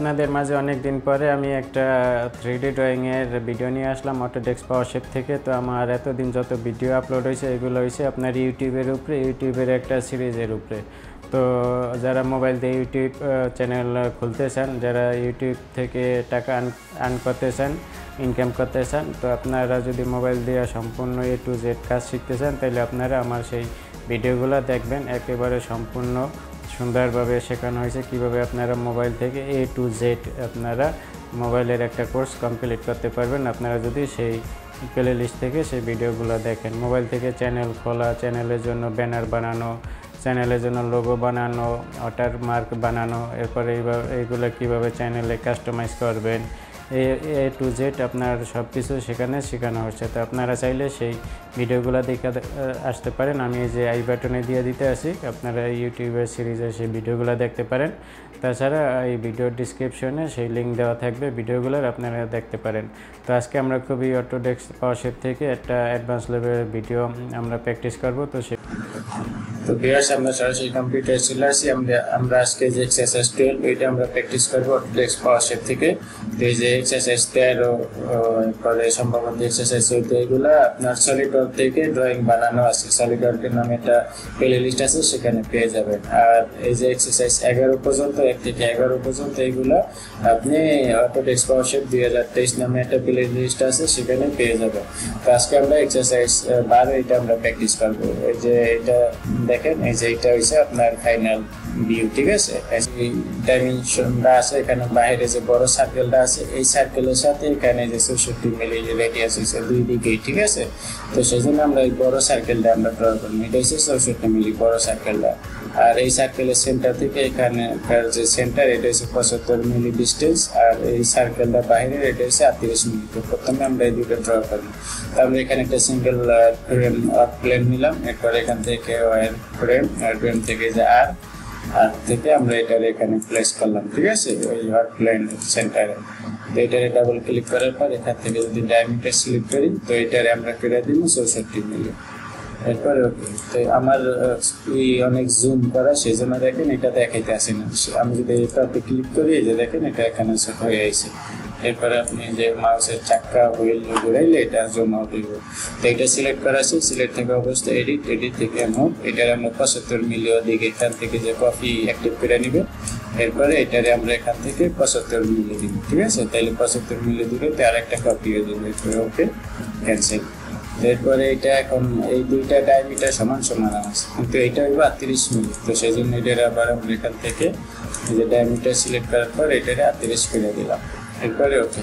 আপনাদের মাঝে অনেক দিন পরে আমি একটা থ্রি ডি ড্রয়িংয়ের ভিডিও নিয়ে আসলাম অটোডেস্ক পাওয়ারশেপ থেকে। তো আমার এতদিন যত ভিডিও আপলোড হয়েছে, এগুলো হয়েছে আপনার ইউটিউবের উপরে, ইউটিউবের একটা সিরিজের উপরে। তো যারা মোবাইল দিয়ে ইউটিউব চ্যানেল খুলতে চান, যারা ইউটিউব থেকে টাকা আর্ন করতে চান ইনকাম করতে চান, তো আপনারা যদি মোবাইল দিয়ে সম্পূর্ণ এ টু জেড কাজ শিখতে চান, তাহলে আপনারা আমার সেই ভিডিওগুলো দেখবেন। একেবারে সম্পূর্ণ সুন্দরভাবে শেখানো হয়েছে। কীভাবে আপনারা মোবাইল থেকে এ টু জেড আপনারা মোবাইলের একটা কোর্স কমপ্লিট করতে পারবেন। আপনারা যদি সেই প্লে লিস্ট থেকে সেই ভিডিওগুলো দেখেন মোবাইল থেকে চ্যানেল খোলা চ্যানেলের জন্য ব্যানার বানানো চ্যানেলের জন্য লোগো বানানো ওয়াটার মার্ক বানানো, এরপরে এইভাবে এইগুলো কীভাবে চ্যানেলে কাস্টমাইজ করবেন এ টু জেড আপনার সব কিছু সেখানে শেখানো হচ্ছে। তো আপনারা চাইলে সেই ভিডিওগুলো দেখে আসতে পারেন। আমি এই যে আই বাটনে দিয়ে দিতে আসি, আপনারা ইউটিউবের সিরিজে সেই ভিডিওগুলো দেখতে পারেন। তাছাড়া এই ভিডিওর ডিসক্রিপশনে সেই লিঙ্ক দেওয়া থাকবে ভিডিওগুলোর আপনারা দেখতে পারেন। তো আজকে আমরা খুবই অটোডেক্স পাওয়ারশেপ থেকে একটা অ্যাডভান্স লেভেলের ভিডিও আমরা প্র্যাকটিস করব, তো সে তো বিয়ার্স আমরা সরাসরি কম্পিউটার চলে আসি। আমরা আমরা আজকে যে এক্সারসাইজ টুয়েলভ এটা আমরা প্র্যাকটিস করব অটোডেক্স পাওয়ারশেপ থেকে। তো এই যে এক্সারসাইজ তেরো পরে সম্ভবত এক্সারসাইজ চৌদ্দ, এগুলো আপনার সলিডওয়ার্ক থেকে ড্রয়িং বানানো আছে। সলিডওয়ার্কের নামে একটা প্লে লিস্ট আছে, সেখানে পেয়ে যাবেন। আর এই যে এক্সারসাইজ এগারো পর্যন্ত, এক থেকে এগারো পর্যন্ত, এগুলো আপনি অটোডেক্স পাওয়ারশেপ দুই হাজার তেইশ নামে একটা প্লে লিস্ট আছে, সেখানে পেয়ে যাবেন। তো আজকে আমরা এক্সারসাইজ বারো, এটা আমরা প্র্যাকটিস করব। এই যে এটা দেখেন, এই যে এটা হয়েছে আপনার ফাইনাল ভিউ ঠিক আছে? ডাইমেনশনটা আছে, এখানে বাইরে যে বড় সার্কেলটা আছে, এই সার্কেলের সাথে এখানে যে চৌষট্টি মিলি রেডিয়াস হয়েছে দুই দিকেই, ঠিক আছে? তো সেই জন্য আমরা এই বড় সার্কেলটা আমরা ড্র করলাম এটা হচ্ছে চৌষট্টি মিলি বড় সার্কেলটা আর এই সার্কেলের সেন্টার থেকে এখানে যে সেন্টার এটা হচ্ছে পঁচাত্তর মিলি ডিস্টেন্স আর এই সার্কেলটা বাইরে এটা হচ্ছে আটত্রিশ মিলি তো প্রথমে আমরা এই দুটো ড্র করি। তো আমরা এখানে একটা সিঙ্গেল ফ্রেম প্লেন নিলাম, এরপর এখান থেকে ওয়ার ফ্রেম আর ফ্রেম থেকে যে আর আর থেকে আমরা এটার এখানে প্লেস করলাম, ঠিক আছে? ওই হট প্লেন সেন্টারে তো এটারে ডাবল ক্লিক করার পর এখান থেকে যদি ডায়ামিটার সিলেক্ট করি, তো এটারে আমরা কেটে দিব চৌষট্টি মিলি। এরপরে আমার অনেক জুম করা, সেই জন্য দেখেন এটা দেখাইতে আসে না। আমি যদি এটাতে ক্লিক করি যে দেখেন, এটা এখানে সেট হয়ে আছে এরপরে আপনি যে মাউসের চাক্কা হুইল ঘুরাইলে এটা জুম আউট হইব তো এটা সিলেক্ট করা আছে। সিলেক্ট থেকে অবস্থা এডিট এডিট থেকে এমন এটার আমরা পঁচাত্তর মিলিও দিকে, এখান থেকে যে কপি অ্যাক্টিভ করে নিবে, এরপরে এটারে আমরা এখান থেকে পঁচাত্তর মিলি দিব। ঠিক আছে? তাইলে পঁচাত্তর মিলি দিলে তার একটা কপি হয়ে যাবে। ওকে? ক্যান্সেল এরপরে এটা এখন এই দুইটা ডায়ামিটার সমান সমান আছে। কিন্তু এটা হইব আটত্রিশ মিনিট তো সেই জন্য এটার আবার আমরা এখান থেকে এই যে ডায়ামিটার সিলেক্ট করার পর এটারে আটত্রিশ করে দিলাম। এরপরে ওকে।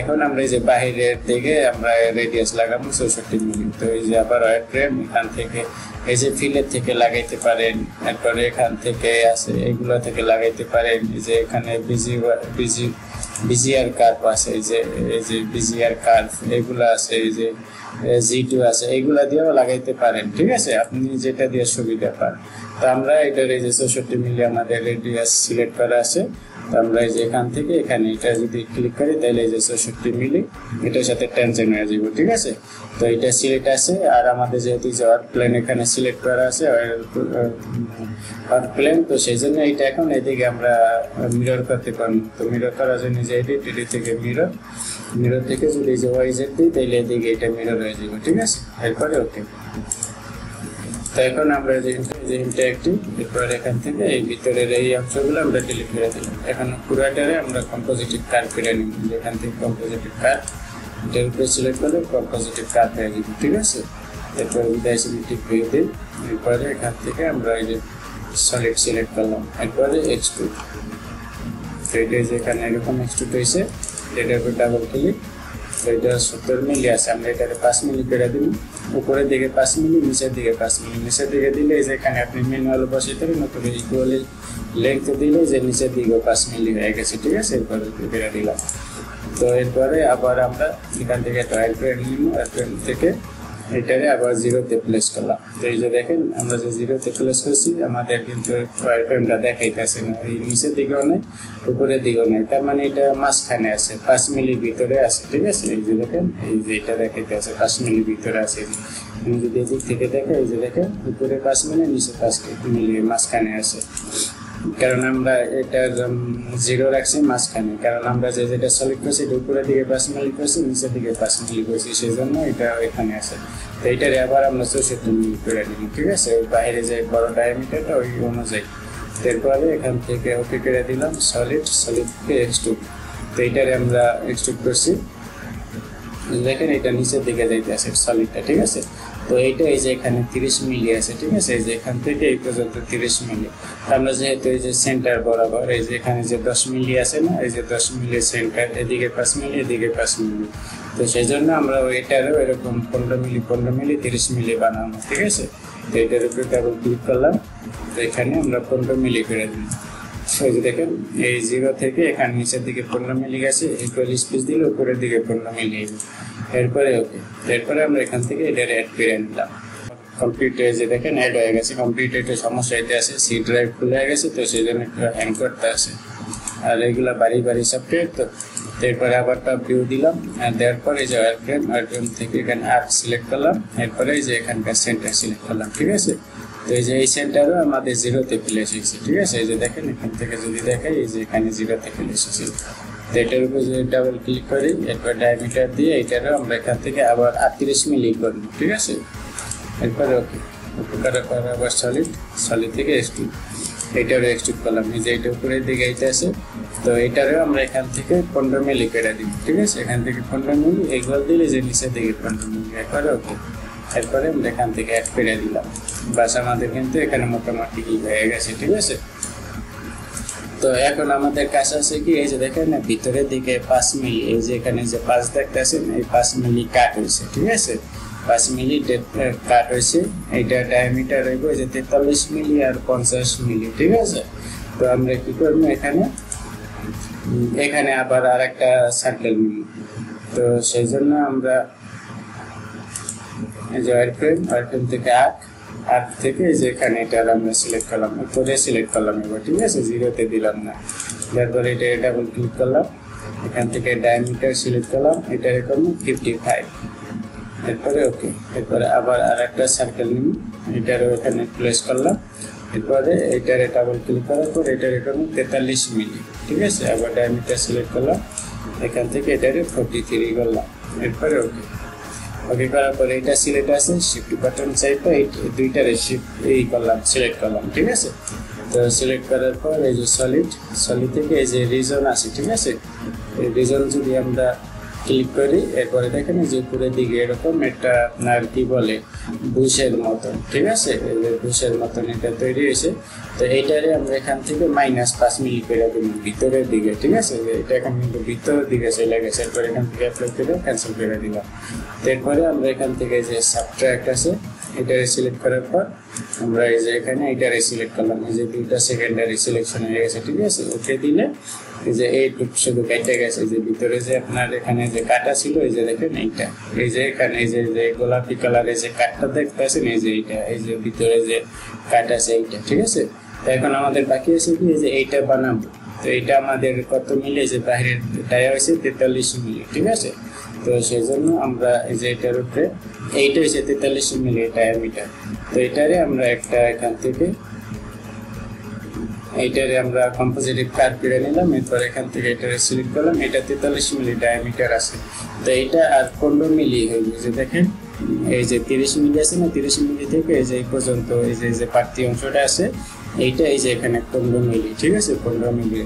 এখন আমরা এই যে বাহিরের থেকে আমরা রেডিয়াস লাগাবো চৌষট্টি মিনিট তো এই যে আবার ওয়ার ফ্রেম এখান থেকে, এই যে ফিলের থেকে লাগাইতে পারেন, এরপরে এখান থেকে আছে, এগুলো থেকে লাগাইতে পারেন। এই যে এখানে বিজি বিজি বিজিআর কার্ভ আছে, এই যে এই যে বিজিআর কার্ভ এগুলো আছে, এই যে জি টু আছে এগুলা দিয়েও লাগাইতে পারেন ঠিক আছে? আপনি যেটা দিয়ে সুবিধা পান। আমরা এটার এই যে চৌষট্টি মিলি আমাদের রেডিয়াস সিলেক্ট করা আছে। আমরা এই যে এখান থেকে এখানে এটা যদি ক্লিক করি, তাহলে এই যে চৌষট্টি মিলি এটার সাথে টেনশন হয়ে যাব ঠিক আছে? তো এটা সিলেক্ট আছে, আর আমাদের যেহেতু যে প্লেন এখানে সিলেক্ট করা আছে প্লেন তো সেই জন্য এটা এখন এদিকে আমরা মিরর করতে পারব। তো মিরর করার জন্য যে এডিট এডিট থেকে মিরর মিরর থেকে যদি যে ওয়াই দিই, তাহলে এদিকে এটা মিরর হয়ে যাবে, ঠিক আছে? এরপরে ওকে তো এখন আমরা যে ইন্টারেক্টিভ এরপর এখান থেকে এই ভিতরের এই অংশগুলো আমরা ডিলিট করে দিলাম। এখন পুরাটারে আমরা কম্পোজিটিভ কার করে নিব। এখান থেকে কম্পোজিটিভ কার এটার উপরে সিলেক্ট করলে কম্পোজিটিভ কার পেয়ে যাব, ঠিক আছে? এরপর ডাইসিমেট্রিক ভিউ দিই। এরপরে এখান থেকে আমরা এই যে সলিড সিলেক্ট করলাম। এরপরে তো এটা যে এখানে এরকম এক্সট্রুড হয়েছে এটার উপর ডাবল ক্লিক এটা সত্তর মিলি আছে, আমরা এটাকে পাঁচ মিলি করে দিব। উপরের দিকে পাঁচ মিলি, নিচের দিকে পাঁচ মিলি। নিচের দিকে দিলে যে এখানে আপনি ম্যানুয়াল বসে দেবেন, নতুন ইকুয়ালি লেন্থ দিলে যে নিচের দিকে পাঁচ মিলি হয়ে গেছে, ঠিক আছে? এরপরে করে দিলাম। তো এরপরে আবার আমরা এখান থেকে একটা এয়ারপ্লেন নিলাম থেকে এটারে আবার জিরোতে প্লেস করলাম। তো এই যে দেখেন, আমরা যে জিরোতে প্লেস করছি, আমাদের কিন্তু ওয়ারফ্রেমটা দেখাইতেছে না। এই নিচের দিকেও নেই, উপরের দিকেও নেই। তার মানে এটা মাঝখানে আছে, পাঁচ মিলি ভিতরে আছে, ঠিক আছে? এই যে দেখেন, এই যে এটা দেখাইতে আছে পাঁচ মিলি ভিতরে আছে। যদি এদিক থেকে দেখে, এই যে দেখেন, উপরে পাঁচ মিলি, নিচে পাঁচ মিলি, মাঝখানে আছে। কারণ আমরা এটার জিরো রাখছি মাঝখানে। কারণ আমরা যে যেটা সলিড করছি, এটা উপরের দিকে মিলি করছি, নিচের দিকে মিলি করছি সেই জন্য এটা এখানে আছে। তো এটার আবার আমরা চৌষট্টি মিলি করে দিই, ঠিক আছে? ওই বাইরে যে বড় ডায়ামিটারটা ওই অনুযায়ী। এরপরে এখান থেকে ওকে করে দিলাম সলিড সলিডকে থেকে তো এইটারে আমরা এক্সট্রুড করছি। দেখেন এটা নিচের দিকে যাইতে আছে সলিডটা ঠিক আছে? তো এইটা এই যে এখানে তিরিশ মিলি আছে, ঠিক আছে? এই যে এখান থেকে এই পর্যন্ত তিরিশ মিলি। আমরা যেহেতু এই যে সেন্টার বরাবর, এই যে এখানে যে দশ মিলি আছে না, এই যে দশ মিলি সেন্টার এদিকে পাঁচ মিলি, এদিকে পাঁচ মিলি। তো সেই জন্য আমরা ওইটারও এরকম পনেরো মিলি পনেরো মিলি, তিরিশ মিলি বানানো ঠিক আছে? তো এটার উপরে ডাবল ক্লিক করলাম। তো এখানে আমরা পনেরো মিলি করে দিই এই যে দেখেন, এই জিরো থেকে এখানে নিচের দিকে পনেরো মিলি গেছে এরপর স্পেস দিলে উপরের দিকে পনেরো মিলি। এরপরে ওকে এরপরে আমরা এখান থেকে এটা অ্যাড করে নিলাম। কম্পিউটার যে দেখেন অ্যাড হয়ে গেছে কম্পিউটারটা সমস্যা এতে আছে সি ড্রাইভ খুলে হয়ে গেছে, তো সেই জন্য একটু হ্যাং আছে। আর এগুলা বাড়ি বাড়ি সফটওয়্যার তো এরপরে আবার টপ ভিউ দিলাম আর দেওয়ার পরে এই যে ওয়ারফ্রেম ওয়ারফ্রেম থেকে এখানে আর্ট সিলেক্ট করলাম, এরপরে এই যে এখানকার সেন্টার সিলেক্ট করলাম, ঠিক আছে? তো এই যে এই সেন্টারও আমাদের জিরোতে ফেলে এসেছে, ঠিক আছে? এই যে দেখেন, এখান থেকে যদি দেখাই, এই যে এখানে জিরোতে ফেলে এসেছে। তো এটার উপর যদি ডাবল ক্লিক করি, এরপর ডায়ামিটার দিয়ে এটারও আমরা এখান থেকে আবার আটত্রিশ মিলি করব ঠিক আছে? এরপরে ওকে ওকে করার আবার সলিড সলিড থেকে এক্সট্রুড এইটারও এক্সট্রুড করলাম, এই যে এটা উপরের দিকে এইটা আছে। তো এইটারও আমরা এখান থেকে পনেরো মিলি কেটে দিই ঠিক আছে? এখান থেকে পনেরো মিলি এইগুলো দিলে যে নিচের দিকে পনেরো মিলি একবারে ওকে। এরপরে আমরা এখান থেকে অ্যাড করে দিলাম। বাস আমাদের কিন্তু এখানে মোটামুটি হয়ে গেছে, ঠিক আছে? তো এখন আমাদের কাছে আছে কি, এই যে দেখেন ভিতরের দিকে পাঁচ মিলি, এই যে এখানে যে পাঁচ দেখতেছেন এই পাঁচ মিলি কাট হয়েছে, ঠিক আছে? পাঁচ মিলি কাট হয়েছে, এইটা ডায়ামিটার হইব যে তেতাল্লিশ মিলি আর পঞ্চাশ মিলি, ঠিক আছে? তো আমরা কি করব এখানে? এখানে আবার আর একটা সার্কেল মিলি তো সেই জন্য আমরা এই যে ওয়ারফ্রেম থেকে আট আট থেকে এই যে এখানে এটা সিলেক্ট করলাম। উপরে সিলেক্ট করলাম এবার, ঠিক আছে? জিরোতে দিলাম না। তারপরে এটা ডাবল ক্লিক করলাম। এখান থেকে ডায়ামিটার সিলেক্ট করলাম। এটা এরকম ফিফটি ফাইভ এরপরে ওকে এরপরে আবার আর একটা সার্কেল নিন এটারও এখানে প্লেস করলাম। এরপরে এটারে ডাবল ক্লিক করার পর এটার এখানে তেতাল্লিশ মিলি। ঠিক আছে? আবার ডায়ামিটার সিলেক্ট করলাম। এখান থেকে এটারে ফোর্টি থ্রি করলাম। এরপরে ওকে করার পরে এটা সিলেক্ট আছে শিফট বাটন চাইপা এই দুইটার শিফট এই করলাম সিলেক্ট করলাম, ঠিক আছে? তো সিলেক্ট করার পর এই যে সলিড সলিড থেকে এই যে রিজন আছে, ঠিক আছে? এই রিজন যদি আমরা ক্লিক করি, এরপরে দেখেন যে উপরের দিকে এরকম একটা আপনার কি বলে, বুশের মতন, ঠিক আছে? বুশের মতন এটা তৈরি হয়েছে। তো এইটারে আমরা এখান থেকে মাইনাস পাঁচ মিলি করে দিই ভিতরের দিকে, ঠিক আছে? এটা এখন কিন্তু ভিতরের দিকে চলে গেছে, এরপর এখান থেকে অ্যাপ্লাই করে ক্যান্সেল করে দিলাম। এরপরে আমরা এখান থেকে যে সাবট্র্যাক্ট আছে, এটারে সিলেক্ট করার পর আমরা এই যে এখানে এটারে সিলেক্ট করলাম। এই যে দুইটা সেকেন্ডারি সিলেকশন হয়ে গেছে, ঠিক আছে? ওকে দিলে যে এইটুক শুধু কেটে গেছে যে ভিতরে যে আপনার এখানে যে কাটা ছিল এই যে দেখেন এইটা এই যে এখানে এই যে যে গোলাপি কালারের যে কাঠটা দেখতেছেন এই যে এইটা এই যে ভিতরে যে কাট আছে এইটা ঠিক আছে তো এখন আমাদের বাকি আছে কি এই যে এইটা বানাবো তো এইটা আমাদের কত মিলে যে বাইরের টায়া হয়েছে তেতাল্লিশ মিলি ঠিক আছে তো সেই জন্য আমরা এই যে এটার উপরে এইটা হচ্ছে তেতাল্লিশ মিলি টায়ার মিটার তো এটারে আমরা একটা এখান থেকে এইটারে আমরা কম্পোজিটিভ কাট করে নিলাম, এরপর এখান থেকে এটারে সিলেক্ট করলাম, এটা তেতাল্লিশ মিলি ডায়ামিটার আছে। তো এটা আর পনেরো মিলি হয়ে গেছে, দেখেন। এই যে তিরিশ মিলি আছে না, তিরিশ মিলি থেকে এই যে এই পর্যন্ত এই যে যে পার্টি অংশটা আছে, এইটা এই যে এখানে পনেরো মিলি, ঠিক আছে? পনেরো মিলি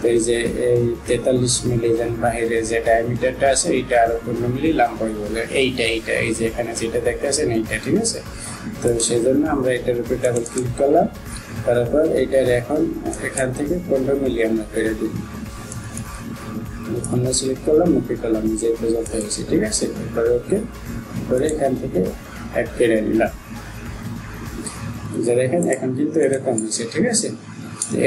তো এই যে এই তেতাল্লিশ মিলি যেন বাহিরে যে ডায়ামিটারটা আছে, এইটা আরও পনেরো মিলি লম্বা বলে এইটা এইটা, এই যে এখানে যেটা দেখতে আছেন, এইটা, ঠিক আছে? তো সেই জন্য আমরা এটার উপরে ডাবল ক্লিক করলাম। তারপর এইটার এখন এখান থেকে পনেরো মিলি আমরা করে দিই আমরা সিলেক্ট করলাম ওকে করলাম, যে পর্যন্ত হয়েছে, ঠিক আছে? ওকে করে এখান থেকে অ্যাড করে নিলাম। যে দেখেন, এখন কিন্তু এরকম হয়েছে, ঠিক আছে?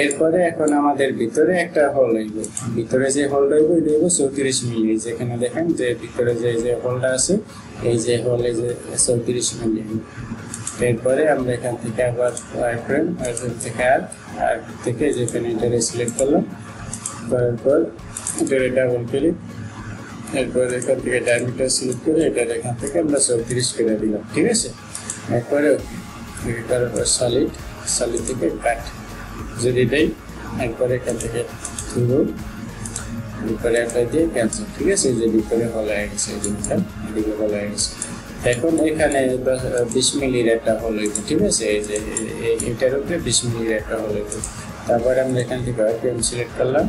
এরপরে এখন আমাদের ভিতরে একটা হল হইব ভিতরে যে হল রইব হইব চৌত্রিশ মিলি। যেখানে দেখেন যে ভিতরে যে যে হলটা আছে, এই যে হল এই যে চৌত্রিশ মিলি। এরপরে আমরা এখান থেকে আবার ওয়ারফ্রেম ওয়ারফ্রেম থেকে আর থেকে যেখানে এটারে সিলেক্ট করলাম, করার পর এটারে ডাবল ক্লিক এরপর এখান থেকে ডায়ামিটার সিলেক্ট করে এটার এখান থেকে আমরা চৌত্রিশ করে দিলাম, ঠিক আছে? এরপরে করার পর সলিড সলিড থেকে কাট যদি দেই একবার এখান থেকে শুরু উপরে একটা দিয়ে ক্যান্সেল ঠিক আছে? এই যে ভিতরে হল হয়ে গেছে এই জিনিসটা এদিকে হল হয়ে গেছে। এখন এখানে বিশ মিলির একটা হল হইবে ঠিক আছে? এই যে এটার উপরে বিশ মিলির একটা হল হইবে তারপরে আমরা এখান থেকে আইপিএম সিলেক্ট করলাম।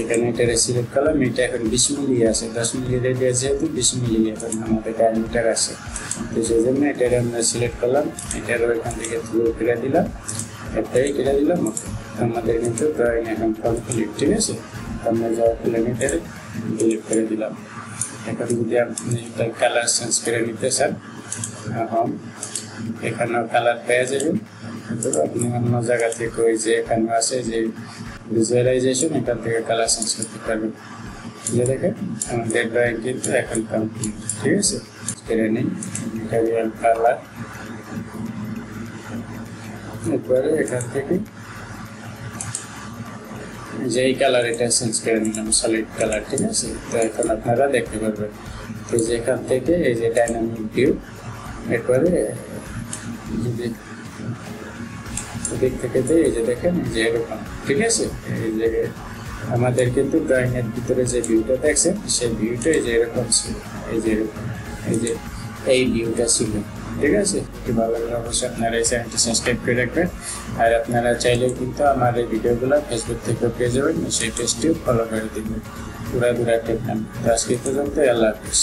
এখানে এটারে সিলেক্ট করলাম। এটা এখন বিশ মিলি আছে। দশ মিলি রেডিয়াস যেহেতু বিশ মিলি এখন আমাদের ডায়ামিটার আছে। তো সেই জন্য এটারে আমরা সিলেক্ট করলাম। এটারও এখান থেকে থ্রু করে দিলাম। একটাই কেটে দিলাম। আমাদের কিন্তু ড্রয়িং এখন কমপ্লিট, ঠিক আছে? আমরা যা কিলোমিটারে ডিলিট করে দিলাম। আপনি কালার চেঞ্জ করে নিতে চান। এখন এখানেও কালার পেয়ে যাবেন। আপনি অন্য জায়গা থেকে ওই যে এখানে আছে যে ভিজুয়ালাইজেশন এখান থেকে কালার চেঞ্জ করতে পারবেন। যে দেখেন আমাদের ড্রয়িং কিন্তু এখন কমপ্লিট ঠিক আছে? করে নিই কালার এরপরে এখান থেকে যে এই কালার এটা চেঞ্জ করে নিলাম সলিড কালার ঠিক আছে? তো এখন আপনারা দেখতে পারবেন। তো যেখান থেকে এই যে ডাইনামিক ভিউ এরপরে দিক থেকে যে এই যে দেখেন যে এরকম, ঠিক আছে? এই যে আমাদের কিন্তু ড্রয়িং এর ভিতরে যে ভিউটা দেখছেন, সেই ভিউটা এই যে এরকম ছিল, এই যে এই যে এই ভিউটা ছিল। ঠিক আছে? ভালো লাগলে অবশ্যই আপনারা এই চ্যানেলটি সাবস্ক্রাইব করে রাখবেন। আর আপনারা চাইলে কিন্তু আমার এই ভিডিওগুলো ফেসবুক থেকেও পেয়ে যাবেন। সেই পেজটিও ফলো করে দিবেন। পুরা দুরা টেকনাম আজকে পর্যন্ত আল্লাহ হাফিজ।